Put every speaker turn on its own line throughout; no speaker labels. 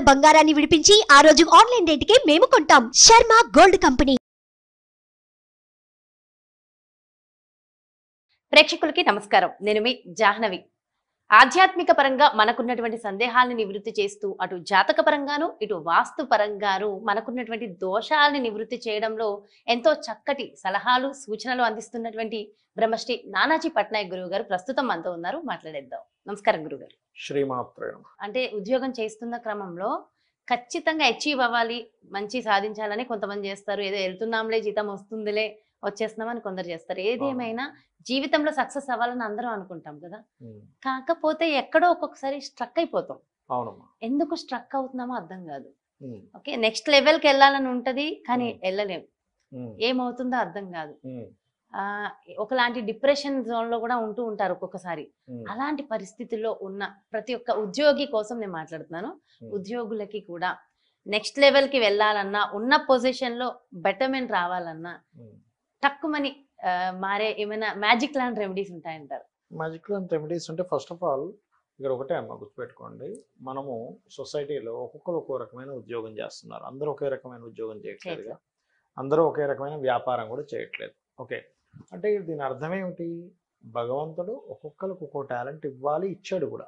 ఉన్న బంగారాన్ని విడిపించి ఆ రోజు ఆన్లైన్ రేటుకే మేము కొంటాం. Sharma gold company.
ప్రేక్షకులకి నమస్కారం. నేను మీ జాహ్నవి. ఆధ్యాత్మిక పరంగా మనకున్నటువంటి సందేహాలను నివృత్తి చేస్తూ అటు జాతక పరంగాను ఇటు వాస్తు పరంగాను మనకున్నటువంటి దోషాలని నివృత్తి చేయడంలో ఎంతో చక్కటి సలహాలు సూచనలు అందిస్తున్నటువంటి బ్రహ్మశ్రీ నానాజీ పట్నాయక్ గురువు గారు ప్రస్తుతం మనతో ఉన్నారు. మాట్లాడేద్దాం. నమస్కారం గురుగారు
శ్రీమాత్రయం
అంటే ఉద్యోగం చేస్తున్న క్రమంలో ఖచ్చితంగా అచీవ్ అవ్వాలి మంచి సాధించాలని కొంతమంది చేస్తారు. ఏదో వెళ్తున్నాంలే జీతం వస్తుందిలే వచ్చేస్తున్నామని కొందరు చేస్తారు. ఏదేమైనా జీవితంలో సక్సెస్ అవ్వాలని అందరం అనుకుంటాం కదా. కాకపోతే ఎక్కడో ఒక్కొక్కసారి స్ట్రక్ అయిపోతాం. ఎందుకు స్ట్రక్ అవుతున్నామో అర్థం కాదు. ఓకే నెక్స్ట్ లెవెల్కి వెళ్ళాలని ఉంటది కానీ. వెళ్ళలేం.
ఉమ్,
ఏమవుతుందో అర్థం కాదు. ఒకలాంటి డిప్రెషన్ జోన్లో కూడా ఉంటూ ఉంటారు ఒక్కొక్కసారి. అలాంటి పరిస్థితుల్లో ఉన్న ప్రతి ఒక్క ఉద్యోగి కోసం నేను మాట్లాడుతున్నాను. ఉద్యోగులకి కూడా నెక్స్ట్ లెవెల్కి వెళ్ళాలన్నా ఉన్న పొజిషన్లో బెటర్మెంట్ రావాలన్నా. తక్కువని మారే ఏమైనా మ్యాజిక్ లాంటి రెమెడీస్ ఉంటాయంటారు?
మ్యాజిక్ అండ్ రెమెడీస్ అంటే ఫస్ట్ ఆఫ్ ఆల్ ఇక్కడ ఒకటే అమ్మ గుర్తుపెట్టుకోండి. మనము సొసైటీలో ఒక్కొక్కరు ఒక్కో రకమైన ఉద్యోగం చేస్తున్నారు. అందరూ ఒకే రకమైన ఉద్యోగం చేయట్లేదుగా అందరూ ఒకే రకమైన వ్యాపారం కూడా చేయట్లేదు. ఓకే. అంటే దీని అర్థం ఏమిటి? భగవంతుడు ఒక్కొక్కరికి ఒక్కో టాలెంట్ ఇవ్వాలి ఇచ్చాడు కూడా.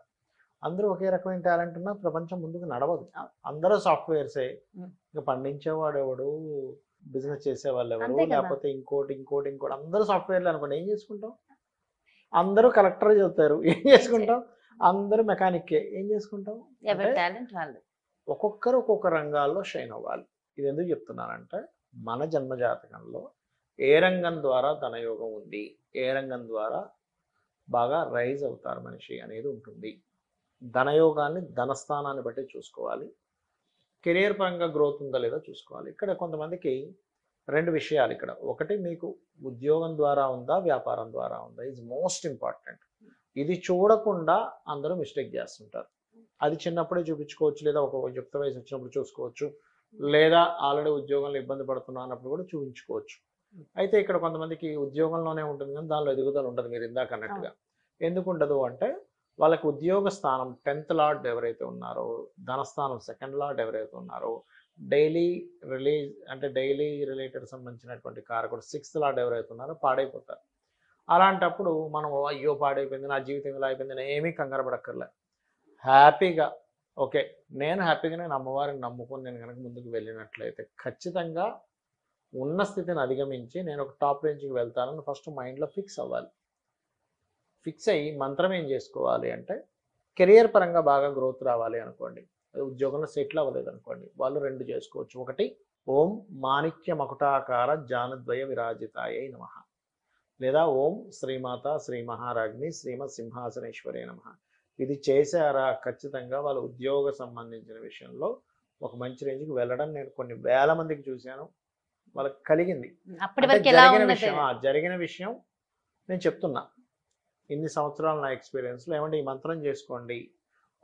అందరూ ఒకే రకమైన టాలెంట్ ఉన్నా ప్రపంచం ముందుకు నడవదు. అందరూ సాఫ్ట్వేర్సే. ఇంకా పండించేవాడు బిజినెస్ చేసేవాళ్ళు ఎవరు?
అంతే కదా.
లేకపోతే ఇంకోటి ఇంకోటి ఇంకోటి. అందరూ సాఫ్ట్వేర్లు అనుకోండి. ఏం చేసుకుంటాం? అందరూ కలెక్టర్ చదువుతారు. ఏం చేసుకుంటాం? అందరూ మెకానిక్కే ఏం. చేసుకుంటాం?
ఎవరి టాలెంట్ వాళ్ళు
ఒక్కొక్కరు ఒక్కొక్క రంగాల్లో షైన్ అవ్వాలి. ఇది ఎందుకు చెప్తున్నానంటే మన జన్మ జాతకంలో ఏ రంగం ద్వారా ధనయోగం ఉంది ఏ రంగం ద్వారా బాగా రైజ్ అవుతారు మనిషి అనేది ఉంటుంది. ధనయోగాన్ని ధనస్థానాన్ని బట్టి చూసుకోవాలి. కెరియర్ పరంగా గ్రోత్ ఉందా లేదా చూసుకోవాలి. ఇక్కడ కొంతమందికి రెండు విషయాలు ఇక్కడ. ఒకటి మీకు ఉద్యోగం ద్వారా ఉందా వ్యాపారం ద్వారా ఉందా? ఇస్ మోస్ట్ ఇంపార్టెంట్ ఇది చూడకుండా అందరూ మిస్టేక్ చేస్తుంటారు. అది చిన్నప్పుడే చూపించుకోవచ్చు లేదా ఒక యుక్త వయసు వచ్చినప్పుడు చూసుకోవచ్చు లేదా ఆల్రెడీ ఉద్యోగంలో ఇబ్బంది పడుతున్నా అన్నప్పుడు కూడా చూపించుకోవచ్చు. అయితే ఇక్కడ కొంతమందికి ఉద్యోగంలోనే ఉంటుంది కానీ దానిలో ఎదుగుదల ఉండదు మీరు ఇందాక అన్నట్టుగా. ఎందుకు ఉండదు అంటే వాళ్ళకి ఉద్యోగ స్థానం టెన్త్ లార్డ్ ఎవరైతే ఉన్నారో ధనస్థానం సెకండ్ లార్డ్ ఎవరైతే ఉన్నారో డైలీ రిలీజ్ అంటే డైలీ రిలేటెడ్ సంబంధించినటువంటి కారకుడు సిక్స్త్ లార్డ్ ఎవరైతే ఉన్నారో పాడైపోతారు. అలాంటప్పుడు మనం అయ్యో పాడైపోయింది నా జీవితం ఇలా అయిపోయింది ఏమీ కంగారు పడక్కర్లే. హ్యాపీగా ఓకే నేను హ్యాపీగా నేను అమ్మవారిని నమ్ముకొని నేను కనుక ముందుకు వెళ్ళినట్లయితే ఖచ్చితంగా ఉన్న స్థితిని అధిగమించి నేను ఒక టాప్ రేంజ్కి వెళ్తానని ఫస్ట్ మైండ్లో ఫిక్స్ అవ్వాలి. ఫిక్స్ అయ్యి మంత్రం ఏం చేసుకోవాలి అంటే కెరియర్ పరంగా బాగా గ్రోత్ రావాలి అనుకోండి. అది ఉద్యోగంలో సెటిల్ అవ్వలేదు అనుకోండి. వాళ్ళు రెండు చేసుకోవచ్చు. ఒకటి ఓం మాణిక్య మకుటాకార జానద్వయ విరాజితాయై నమ. లేదా ఓం శ్రీమాత శ్రీ మహారాజ్ని శ్రీమత్ సింహాసనేశ్వరే నమ. ఇది చేశారా ఖచ్చితంగా వాళ్ళ ఉద్యోగ సంబంధించిన విషయంలో ఒక మంచి రేంజ్కి వెళ్ళడం నేను కొన్ని వేల మందికి చూశాను. వాళ్ళకి కలిగింది. జరిగిన విషయం జరిగిన విషయం నేను చెప్తున్నా. ఇన్ని సంవత్సరాలు నా ఎక్స్పీరియన్స్లో ఏమంటే ఈ మంత్రం చేసుకోండి.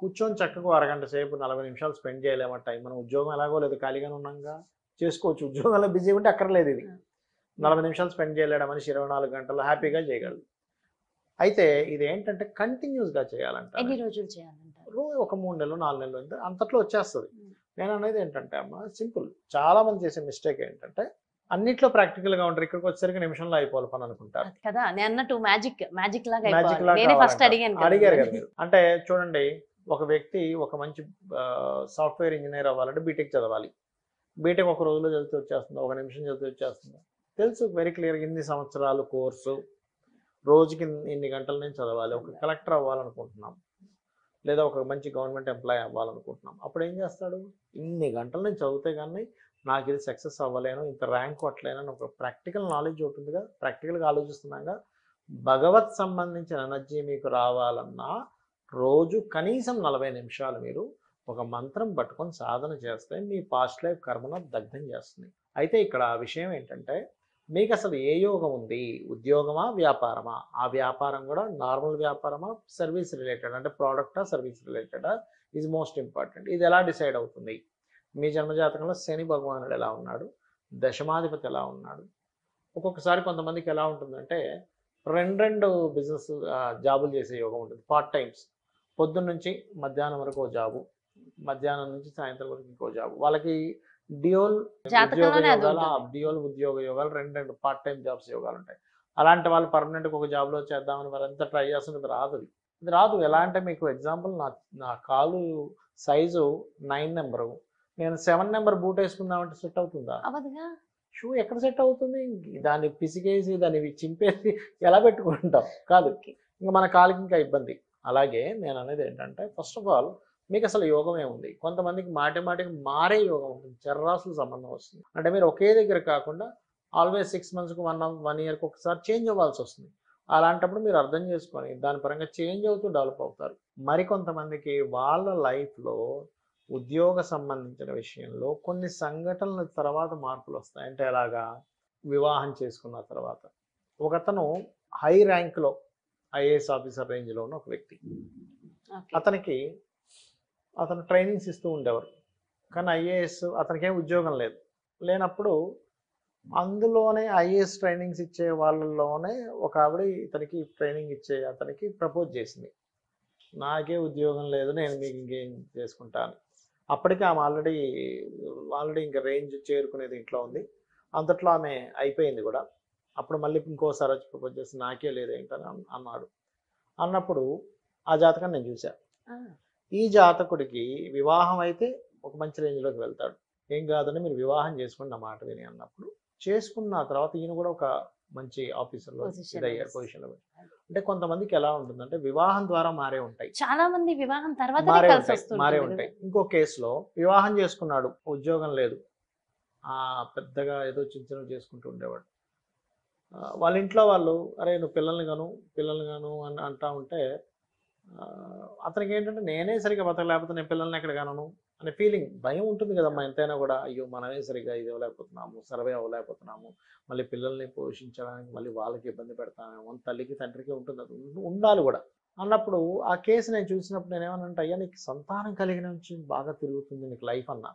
కూర్చొని చక్కగా అరగంట సేపు నలభై నిమిషాలు స్పెండ్ చేయలేమా టైం మనం ఉద్యోగం ఎలాగో లేదు ఖాళీగానే ఉన్నాగా. చేసుకోవచ్చు. ఉద్యోగంలో బిజీ ఉంటే అక్కర్లేదు ఇది. నలభై నిమిషాలు స్పెండ్ చేయలేడం మనిషి ఇరవై నాలుగు గంటలు హ్యాపీగా చేయగలదు అయితే ఇది ఏంటంటే కంటిన్యూస్గా చేయాలంట
ఎన్ని రోజులు చేయాలంటారు?
రోజు ఒక మూడు నెలలు నాలుగు నెలలు అంతే అంతట్లో వచ్చేస్తుంది. నేను అనేది ఏంటంటే అమ్మ సింపుల్. చాలా మంది చేసే మిస్టేక్ ఏంటంటే అన్నిట్లో ప్రాక్టికల్గా ఉంటారు ఇక్కడికి వచ్చేసరికి నిమిషంలో అయిపోవాలి పని అనుకుంటారు
కదా నేను అన్నట్టు మ్యాజిక్ మ్యాజిక్ లాగా
మ్యాజిక్. లాగా
ఫస్ట్. అడిగాను.
అడిగారు కదా మీరు. అంటే చూడండి ఒక వ్యక్తి ఒక మంచి సాఫ్ట్వేర్ ఇంజనీర్ అవ్వాలంటే బీటెక్ చదవాలి బీటెక్ ఒక రోజులో చదివితే వచ్చేస్తుంది ఒక నిమిషం చదివితే వచ్చేస్తుంది తెలుసు వెరీ క్లియర్ ఇన్ని సంవత్సరాలు కోర్సు రోజుకి ఇన్ని- ఇన్ని గంటలు నేను చదవాలి ఒక కలెక్టర్ అవ్వాలనుకుంటున్నాం లేదా ఒక మంచి గవర్నమెంట్ ఎంప్లాయ్ అవ్వాలనుకుంటున్నాం అప్పుడు ఏం చేస్తాడు ఇన్ని గంటలు నేను చదివితే కానీ నాకు ఇది సక్సెస్ అవ్వలేను ఇంత ర్యాంక్ కొట్టలేను అని ఒక ప్రాక్టికల్ నాలెడ్జ్ ఉంటుందిగా ప్రాక్టికల్గా ఆలోచిస్తున్నాగా. భగవత్ సంబంధించిన ఎనర్జీ మీకు రావాలన్నా రోజు కనీసం నలభై నిమిషాలు మీరు ఒక మంత్రం పట్టుకొని సాధన చేస్తే మీ పాస్ట్ లైఫ్ కర్మను దగ్ధం చేస్తుంది. అయితే ఇక్కడ విషయం ఏంటంటే మీకు అసలు ఏ యోగం ఉంది? ఉద్యోగమా వ్యాపారమా? ఆ వ్యాపారం కూడా నార్మల్ వ్యాపారమా సర్వీస్ రిలేటెడ్? అంటే ప్రోడక్టా సర్వీస్ రిలేటెడా? Is most important. ఇది ఎలా డిసైడ్ అవుతుంది? మీ జన్మజాతకంలో శని భగవానుడు ఎలా ఉన్నాడు? దశమాధిపతి ఎలా ఉన్నాడు? ఒక్కొక్కసారి కొంతమందికి ఎలా ఉంటుందంటే రెండు రెండు బిజినెస్ జాబులు చేసే యోగం ఉంటుంది. పార్ట్ టైమ్స్ పొద్దున్న నుంచి మధ్యాహ్నం వరకు ఓ జాబు మధ్యాహ్నం నుంచి సాయంత్రం వరకు ఇంకో జాబ్. వాళ్ళకి డియోల్
అది
యోగాలు. డియోల్ ఉద్యోగ యోగాలు రెండు రెండు పార్ట్ టైం జాబ్స్ యోగాలు ఉంటాయి. అలాంటి వాళ్ళు పర్మనెంట్ ఒక జాబ్లో చేద్దామని వాళ్ళంతా ట్రై చేస్తున్నది రాదు అది. ఇది రాదు. ఎలా అంటే మీకు ఎగ్జాంపుల్ నా నా కాలు సైజు నైన్ నెంబరు నేను సెవెన్ నెంబర్ బూట్ వేసుకుందామంటే సెట్ అవుతుందా?
అవదుగా
షూ ఎక్కడ సెట్ అవుతుంది? దాన్ని పిసికేసి దాన్ని చింపేసి ఎలా పెట్టుకుంటాం? కాదు. ఇంకా మన కాలికి ఇంకా ఇబ్బంది. అలాగే నేను అనేది ఏంటంటే ఫస్ట్ ఆఫ్ ఆల్ మీకు అసలు యోగం ఏముంది? కొంతమందికి మాటి మాటికి మారే యోగం ఉంటుంది. చర్రాసుల సంబంధం వస్తుంది. అంటే మీరు ఒకే దగ్గర కాకుండా ఆల్వేస్ సిక్స్ మంత్స్కి వన్ వన్ ఇయర్కి ఒకసారి చేంజ్ అవ్వాల్సి వస్తుంది. అలాంటప్పుడు మీరు అర్థం చేసుకొని దాని పరంగా చేంజ్ అవుతూ డెవలప్ అవుతారు. మరి కొంతమందికి వాళ్ళ లైఫ్లో ఉద్యోగ సంబంధించిన విషయంలో కొన్ని సంఘటనల తర్వాత మార్పులు వస్తాయి. అంటే ఎలాగా వివాహం చేసుకున్న తర్వాత. ఒకతను హై ర్యాంక్లో ఐఏఎస్ ఆఫీసర్ రేంజ్లో ఉన్న ఒక వ్యక్తి. అతనికి అతను ట్రైనింగ్స్ ఇస్తూ ఉండేవారు. కానీ ఐఏఎస్ అతనికి ఏం ఉద్యోగం లేదు. లేనప్పుడు అందులోనే ఐఏఎస్ ట్రైనింగ్స్ ఇచ్చే వాళ్ళలోనే ఒక ఆవిడ ఇతనికి ట్రైనింగ్ ఇచ్చే అతనికి ప్రపోజ్ చేసింది. నాకే ఉద్యోగం లేదు నేను మీకు ఇంకేం చేసుకుంటాను. అప్పటికి ఆమె ఆల్రెడీ ఆల్రెడీ ఇంకా రేంజ్ చేరుకునేది ఇంట్లో ఉంది. అంతట్లో ఆమె అయిపోయింది కూడా. అప్పుడు మళ్ళీ ఇంకోసారి వచ్చి ప్రపోజ్ చేసి నాకే లేదు ఏంటని అన్- అన్నాడు. అన్నప్పుడు ఆ జాతకాన్ని నేను చూశాను ఈ జాతకుడికి వివాహం అయితే ఒక మంచి రేంజ్లోకి వెళ్తాడు. ఏం కాదని మీరు వివాహం చేసుకోండి నా మాట విని అన్నప్పుడు. చేసుకున్న తర్వాత ఈయన కూడా ఒక మంచి ఆఫీసర్లో
Position
ఇదయ్యారు
లో
అంటే కొంతమందికి ఎలా ఉంటుందంటే వివాహం ద్వారా మారే ఉంటాయి.
చాలా మంది వివాహం తర్వాత
మారే ఉంటాయి మారే. ఉంటాయి. ఇంకో కేసులో వివాహం చేసుకున్నాడు ఉద్యోగం లేదు. ఆ పెద్దగా ఏదో చిన్నవి చేసుకుంటూ ఉండేవాడు. వాళ్ళ ఇంట్లో వాళ్ళు అరే నువ్వు పిల్లల్ని గాను పిల్లల్ని గాను అని అంటా ఉంటే అతనికి ఏంటంటే నేనే సరిగా బతకలేకపోతే నేను పిల్లల్ని ఎక్కడ గాను అనే ఫీలింగ్ భయం ఉంటుంది కదమ్మా. ఎంతైనా కూడా అయ్యో మనమే సరిగా ఇది ఇవ్వలేకపోతున్నాము సర్వే అవ్వలేకపోతున్నాము మళ్ళీ పిల్లల్ని పోషించడానికి మళ్ళీ వాళ్ళకి ఇబ్బంది పెడతామేమో అని తల్లికి తండ్రికి ఉంటుంది. అది ఉండ- ఉండాలి కూడా. అన్నప్పుడు ఆ కేసు నేను చూసినప్పుడు నేను ఏమనంటే అయ్యా నీకు సంతానం కలిగిన నుంచి బాగా తిరుగుతుంది నీకు లైఫ్ అన్నా.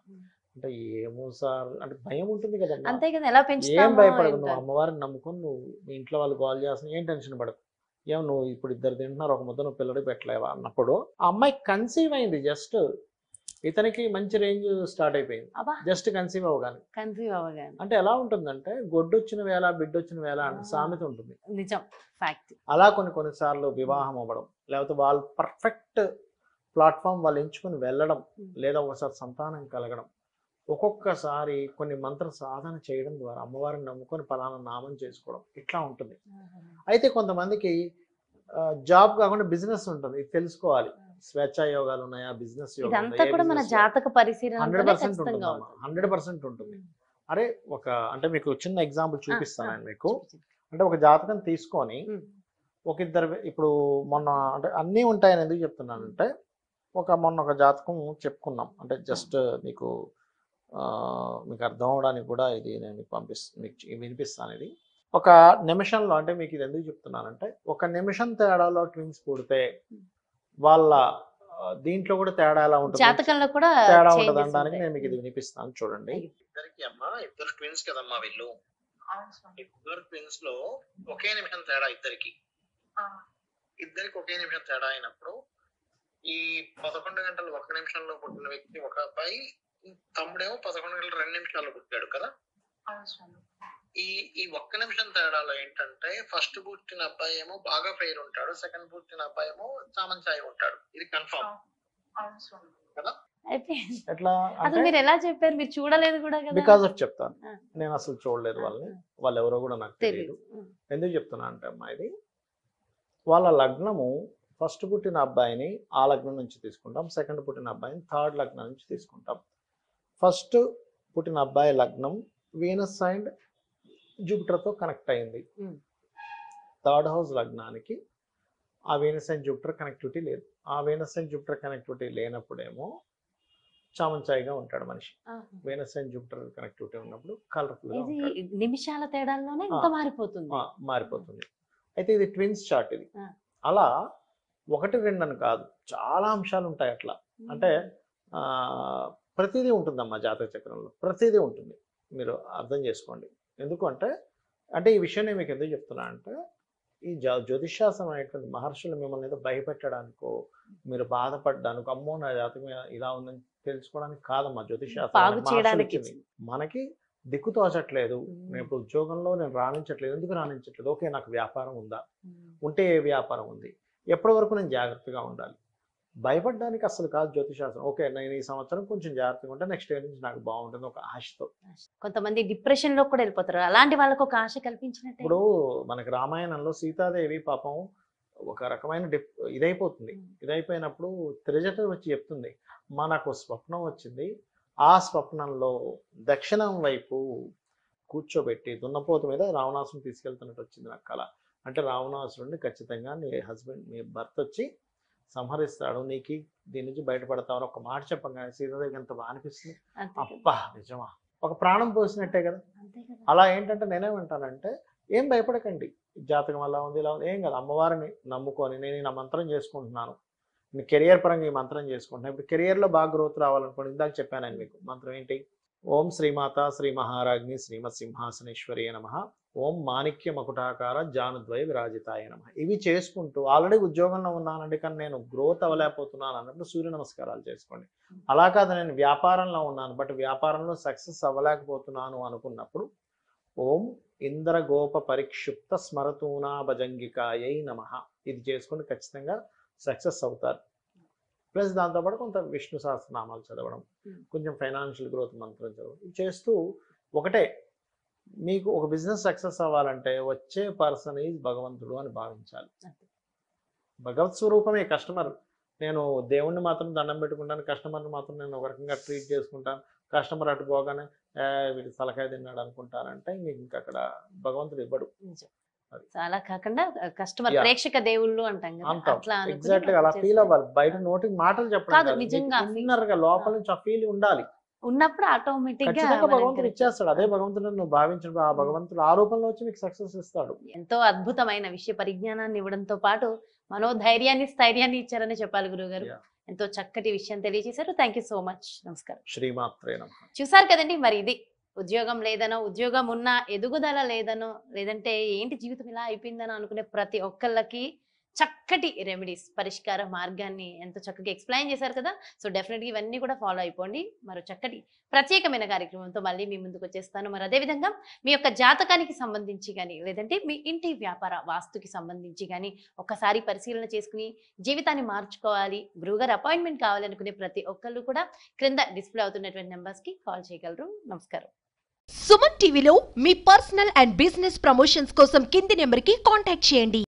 అంటే ఏమో సార్ అంటే భయం ఉంటుంది కదా
అంతే కదా ఎలా
ఏం
ఇంకా.
నువ్వు అమ్మవారిని నమ్ముకొని నువ్వు మీ ఇంట్లో వాళ్ళు కాల్ చేస్తున్నా ఏం టెన్షన్ పడకు. ఏం నువ్వు ఇప్పుడు ఇద్దరు తింటున్నారు ఒక ముద్ద నువ్వు పిల్లడి పెట్టలేవా అన్నప్పుడు ఆ అమ్మాయి కన్సీవ్ అయింది. జస్ట్ ఇతనికి మంచి రేంజ్ స్టార్ట్ అయిపోయింది.
అబ్బా!
జస్ట్ కన్సీవ్ అవగానే
కన్ఫ్యూజ్ అవ్వగానే.
అంటే ఎలా ఉంటుందంటే గొడ్డొచ్చిన వేళ బిడ్డొచ్చిన వేళ అంటే. సామెత ఉంటుంది.
నిజం. ఫ్యాక్ట్
అలా కొన్ని కొన్నిసార్లు వివాహం అవ్వడం లేకపోతే వాళ్ళు పర్ఫెక్ట్ ప్లాట్ఫామ్ వాళ్ళు ఎంచుకొని వెళ్ళడం. లేదా ఒకసారి సంతానం కలగడం ఒక్కొక్కసారి కొన్ని మంత్ర సాధన చేయడం ద్వారా అమ్మవారిని నమ్ముకొని పలానా నామం చేసుకోవడం ఇట్లా ఉంటుంది. అయితే కొంతమందికి జాబ్ కాకుండా బిజినెస్ ఉంటుంది ఇది తెలుసుకోవాలి. స్వేచ్ఛా యోగాలు ఉన్నాయా బిజినెస్
ఇదంతా కూడా మన జాతక పరిశీలన
హండ్రెడ్ పర్సెంట్ ఉంటుంది హండ్రెడ్ పర్సెంట్ ఉంటుంది. అరే ఒక అంటే మీకు చిన్న ఎగ్జాంపుల్ చూపిస్తాను మీకు. అంటే ఒక జాతకం తీసుకొని. ఒక ఇద్దరు ఇప్పుడు మొన్న అంటే అన్నీ ఉంటాయని ఎందుకు చెప్తున్నానంటే ఒక మొన్న ఒక జాతకం చెప్పుకున్నాం. అంటే జస్ట్ మీకు మీకు అర్థం అవడానికి కూడా ఇది నేను పంపిస్తాను మీకు వినిపిస్తాను ఇది. ఒక నిమిషంలో అంటే మీకు ఇది ఎందుకు చెప్తున్నానంటే ఒక నిమిషం తేడాలో ట్విన్స్ పుడితే వాళ్ళ దీంట్లో కూడా తేడా ఎలా ఉంటుంది
జాతకంలో కూడా
తేడా ఉంటుంది అనడానికి. నేను మీకు ఇది వినిపిస్తాను చూడండి. ఇద్దరికి అమ్మా ఇద్దరు ట్విన్స్ కదమ్మా వీళ్ళు. ఇద్దరు ట్విన్స్లో ఒకే నిమిషం తేడా ఇద్దరికి. ఇద్దరికి ఒకే నిమిషం తేడా అయినప్పుడు ఈ పదకొండు గంటలు ఒక నిమిషంలో పుట్టిన వ్యక్తి ఒక అబ్బాయి తమ్ముడేమో పదకొండు గంటలు రెండు నిమిషాల్లో పుట్టాడు కదా? ఈ ఈ ఒక్క నిమిషం తేడాలో ఏంటంటే ఫస్ట్ పుట్టిన అబ్బాయి ఏమో బాగా ఫెయిర్ ఉంటాడు సెకండ్ పుట్టిన అబ్బాయి ఏమో చామంచాయి ఉంటాడు. ఇది కన్ఫర్మ్
అయితే
ఎట్లా
అసలు మీరు ఎలా చెప్పారు? మీరు చూడలేదు కూడా కదా?
బికాస్ ఆఫ్ చెప్తాను. నేను అసలు చూడలేదు వాళ్ళని. వాళ్ళు ఎవరో కూడా నాకు తెలియదు ఎందుకు చెప్తున్నా అంటే అమ్మాయిది వాళ్ళ లగ్నము ఫస్ట్ పుట్టిన అబ్బాయిని ఆ లగ్నం నుంచి తీసుకుంటాం సెకండ్ పుట్టిన అబ్బాయిని థర్డ్ లగ్నం నుంచి తీసుకుంటాం. ఫస్ట్ పుట్టిన అబ్బాయి లగ్నం వీనస్ అండ్ జూపిటర్తో కనెక్ట్ అయింది. థర్డ్ హౌస్ లగ్నానికి ఆ వీనస్ అండ్ జూపిటర్ కనెక్టివిటీ లేదు. ఆ వీనస్ అండ్ జూపిటర్ కనెక్టివిటీ లేనప్పుడేమో చామంచాయిగా ఉంటాడు మనిషి. వీనస్ అండ్ జూపిటర్ కనెక్టివిటీ ఉన్నప్పుడు ఉంటాడు.
నిమిషాల తేడాల్లోనే మారిపోతుంది.
మారిపోతుంది. అయితే ఇది ట్విన్స్ చార్ట్ ఇది. అలా ఒకటి రెండు అని కాదు చాలా అంశాలు ఉంటాయి అట్లా అంటే ప్రతిదీ ఉంటుందమ్మా జాతక చక్రంలో. ప్రతిదీ ఉంటుంది. మీరు అర్థం చేసుకోండి. ఎందుకు అంటే ఈ విషయం నేను మీకు ఎందుకు చెప్తున్నా అంటే ఈ జ్యో జ్యోతిష్శాస్త్రం అనేటువంటి మహర్షులు మిమ్మల్ని ఏదో భయపెట్టడానికో మీరు బాధపడడానికో అమ్మో నా జాతకం ఇలా- ఉందని తెలుసుకోవడానికి కాదమ్మా ఇచ్చింది. మనకి దిక్కు తోచట్లేదు. నేను ఇప్పుడు ఉద్యోగంలో నేను రాణించట్లేదు. ఎందుకు రాణించట్లేదు? ఓకే నాకు వ్యాపారం ఉందా. ఉంటే ఏ వ్యాపారం ఉంది? ఎప్పటి వరకు నేను జాగ్రత్తగా ఉండాలి? భయపడడానికి అసలు కాదు జ్యోతిశాస్త్రం ఓకే నేను ఈ సంవత్సరం కొంచెం జాగ్రత్తగా ఉంటే నెక్స్ట్ ఇయర్ నుంచి నాకు బాగుంటుంది ఒక ఆశతో.
కొంతమంది డిప్రెషన్లో కూడా వెళ్ళిపోతారు. అలాంటి వాళ్ళకు ఒక ఆశ కల్పించినట్టే
ఇప్పుడు మనకి రామాయణంలో సీతాదేవి పాపం ఒక రకమైన డిప్ ఇదైపోతుంది. ఇదైపోయినప్పుడు త్రిజట వచ్చి చెప్తుంది మా నాకు ఓ స్వప్నం వచ్చింది. ఆ స్వప్నంలో దక్షిణం వైపు కూర్చోబెట్టి దున్నపోతు మీద రావణాసుని తీసుకెళ్తున్నట్టు వచ్చింది నాకు కళ. అంటే రావణాసురుడిని ఖచ్చితంగా నీ హస్బెండ్ మీ భర్త వచ్చి సంహరిస్తాడు. నీకు దీని నుంచి బయటపడతావు ఒక మాట చెప్పగానే సీతాదేవికి ఎంత బాగా అనిపిస్తుంది. అబ్బా నిజమా? ఒక ప్రాణం పోసినట్టే కదా. అలా ఏంటంటే నేనేమంటానంటే ఏం భయపడకండి. జాతకం అలా ఉంది ఇలా ఉంది. ఏం కాదు. అమ్మవారిని నమ్ముకొని నేను ఈ నా మంత్రం చేసుకుంటున్నాను. నేను కెరియర్ పరంగా ఈ మంత్రం చేసుకుంటున్నాను. ఇప్పుడు కెరియర్లో బాగా గ్రోత్ రావాలనుకోండి ఇందాక చెప్పాను నేను మీకు. మంత్రం ఏంటి? ఓం శ్రీమాత శ్రీ మహారాజ్ని శ్రీమత్ సింహాసనేశ్వరి నమ. ఓం మాణిక్య మకుటాకార జానుద్వయ విరాజితాయ నమ. ఇవి చేసుకుంటూ ఆల్రెడీ ఉద్యోగంలో ఉన్నానండి కానీ నేను గ్రోత్ అవ్వలేకపోతున్నాను అన్నప్పుడు సూర్య నమస్కారాలు చేసుకోండి. అలా కాదు నేను వ్యాపారంలో ఉన్నాను బట్ వ్యాపారంలో సక్సెస్ అవ్వలేకపోతున్నాను అనుకున్నప్పుడు ఓం ఇంద్రగోప పరిక్షిప్త స్మరతూనా భజంగికాయై నమ. ఇది చేసుకుని ఖచ్చితంగా సక్సెస్ అవుతారు. ప్లస్ దాంతోపాటు కొంత విష్ణు సహస్రనామాలు చదవడం. కొంచెం ఫైనాన్షియల్ గ్రోత్ మంత్రం చదవడం చేస్తూ ఒకటే మీకు ఒక బిజినెస్ సక్సెస్ అవ్వాలంటే వచ్చే పర్సన్ ఈజ్ భగవంతుడు అని భావించాలి. భగవత్ స్వరూపమే కస్టమర్. నేను దేవుణ్ణి మాత్రం దండం పెట్టుకుంటాను కస్టమర్ని మాత్రం నేను ఒక రకంగా ట్రీట్ చేసుకుంటాను కస్టమర్ అటు పోగానే "ఏ, వీడి తలకాయ తిన్నాడు అనుకుంటానంటే మీకు ఇంకా అక్కడ భగవంతుడు ఇవ్వడు.
అలా కాకుండా కస్టమర్. ప్రేక్షక దేవుళ్ళు అంటాం
ఎగ్జాక్ట్లీ అలా ఫీల్ అవ్వాలి. బయట నోటికి మాటలు చెప్పడం గా లోపల నుంచి ఆ ఫీల్ ఉండాలి.
ఉన్నప్పుడు ఆటోమేటిక్గా
భగవంతుడు ఇచ్చేస్తాడు. అదే. భగవంతుడు నువ్వు భావించినప్పుడు ఆ భగవంతుడు ఆ రూపంలో వచ్చి మీకు సక్సెస్ ఇస్తాడు.
ఎంతో అద్భుతమైన విషయ పరిజ్ఞానాన్ని ఇవ్వడంతో పాటు మనోధైర్యాన్ని స్థైర్యాన్ని ఇచ్చారని చెప్పాలి గురుగారు. ఎంతో చక్కటి విషయం తెలియజేశారు. థ్యాంక్ యూ సో మచ్ నమస్కారం.
శ్రీమాత్రే
చూసారు కదండి మరి ఇది. ఉద్యోగం లేదనో ఉద్యోగం ఉన్న ఎదుగుదల లేదనో లేదంటే ఏంటి జీవితం ఇలా అయిపోయిందనో అనుకునే ప్రతి ఒక్కళ్ళకి చక్కటి రెమెడీస్ పరిష్కార మార్గాన్ని ఎంతో చక్కగా ఎక్స్ప్లెయిన్ చేశారు కదా! సో డెఫినెట్గా ఇవన్నీ కూడా ఫాలో అయిపోండి. మరో చక్కటి ప్రత్యేకమైన కార్యక్రమంతో మళ్ళీ మీ ముందుకు వచ్చేస్తాను. మరి అదేవిధంగా మీ యొక్క జాతకానికి సంబంధించి కానీ లేదంటే మీ ఇంటి వ్యాపార వాస్తుకి సంబంధించి కానీ ఒక్కసారి పరిశీలన చేసుకుని జీవితాన్ని మార్చుకోవాలి గురువుగారు అపాయింట్మెంట్ కావాలనుకునే ప్రతి ఒక్కళ్ళు కూడా క్రింద డిస్ప్లే అవుతున్నటువంటి నెంబర్స్కి కాల్ చేయగలరు. నమస్కారం.
సుమన్ టీవీలో మీ పర్సనల్ అండ్ బిజినెస్ ప్రమోషన్స్ కోసం కింది నెంబర్కి కాంటాక్ట్ చేయండి.